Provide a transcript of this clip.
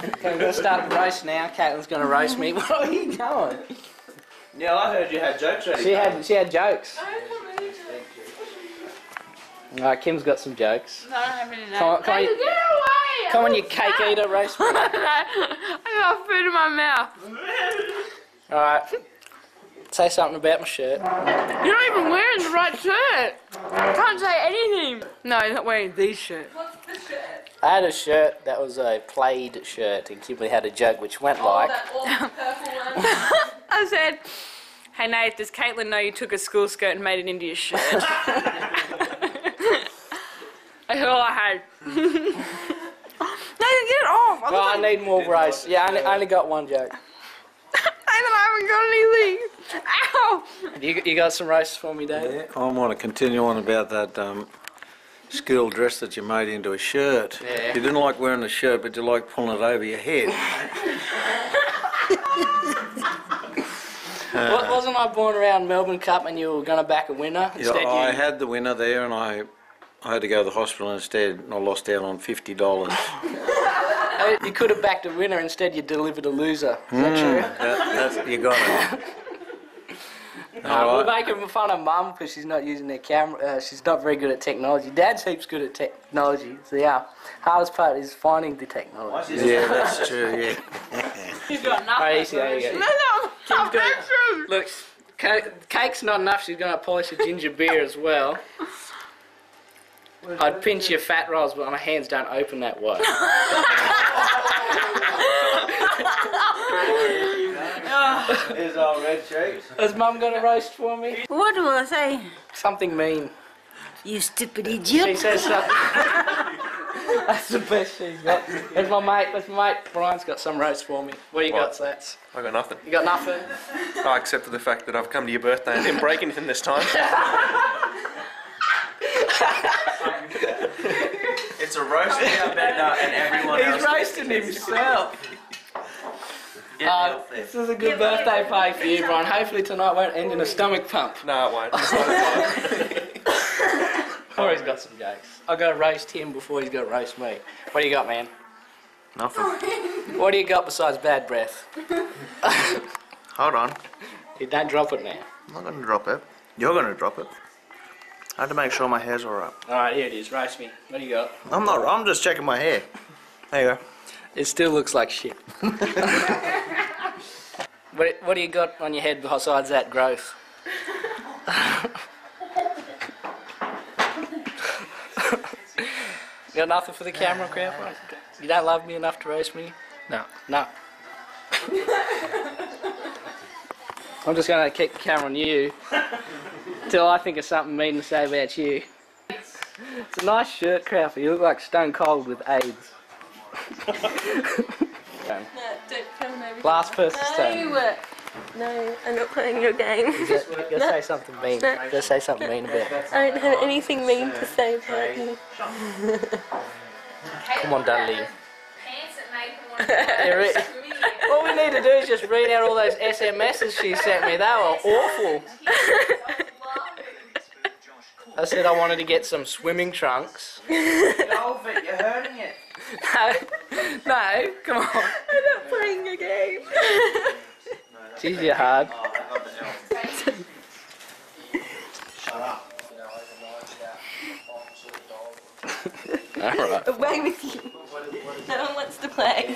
Okay, we're gonna start the roast now. Caitlin's gonna roast me. Where are you going? Yeah, I heard you had jokes ready. She had she had jokes. I don't have any jokes. Alright, Kim's got some jokes. No, I don't have any Come on, come on, Hey, you, get away! come on, you cake eater, roast me. I got food in my mouth. Alright. Say something about my shirt. You're not even wearing the right shirt. I Can't say anything. No, you're not wearing these shirts. What's the shirt? I had a shirt that was a plaid shirt, and Kimberly had a joke which went like. I said, hey Nate, does Caitlin know you took a school skirt and made it into your shirt? That's all I had. Nathan, get it off. Well, I need more roast. Yeah, I only, I only got one joke. I haven't got anything. Ow! You, you got some roast for me, Dave? Yeah, I want to continue on about that um, school dress that you made into a shirt. Yeah. You didn't like wearing a shirt, but you like pulling it over your head. Wa- Wasn't I born around Melbourne Cup and you were going to back a winner? Yeah, Instead, I you, had the winner there, and I I had to go to the hospital instead, and I lost out on fifty dollars. Uh, you could have backed a winner. Instead, you delivered a loser. Is that true? that, that's, you got it. Uh, All we're right. making fun of mum because she's not using their camera. Uh, she's not very good at technology. Dad's heaps good at technology. So yeah, hardest part is finding the technology. Yeah, that's true. Yeah. He's got nothing. Alright, easy, there you go. No, no, I'm very true. Look, ca- cake's not enough. She's gonna polish a ginger beer as well. I'd pinch your fat rolls, but my hands don't open that way. Here's our red cheeks. Has mum got a roast for me? What do I say? Something mean. You stupid She idiot. says something. That's the best she's got. There's my mate. There's my mate. Brian's got some roast for me. What you got, What? Slats? I got nothing. You got nothing? Oh, except for the fact that I've come to your birthday and didn't break anything this time. It's a roast about Bender and everyone He's else. roasting himself. Get Uh, healthy. this is a good birthday party for you, Brian. Hopefully tonight won't end in a stomach pump. no, it won't. It's not a Or he's got some jokes. I gotta roast him before he's gonna roast me. What do you got, man? Nothing. What do you got besides bad breath? Hold on. You don't drop it now. I'm not going to drop it. You're going to drop it. I had to make sure my hair's alright. Alright, here it is. Roast me. What do you got? I'm not. I'm just checking my hair. There you go. It still looks like shit. what, what do you got on your head besides that growth? you got nothing for the camera, crowd? You don't love me enough to roast me? No. No. I'm just gonna keep the camera on you till I think of something mean to say about you. It's a nice shirt, Crowther. You look like Stone Cold with AIDS. No, don't come over. Last person's turn. No, no, I'm not playing your game. Just, just say something mean. Just say something mean about it. I don't have anything mean to say about you. Come on, Dudley. Pants that Nathan Yeah, re- what we need to do is just read out all those SMSs she sent me. They were awful. I said I wanted to get some swimming trunks. Get off it, you're hurting it. No, no, come on. I'm not playing a game. Jeez, you're hard. Oh, I got the elf. Shut up. All right. Away with you. No one wants to play.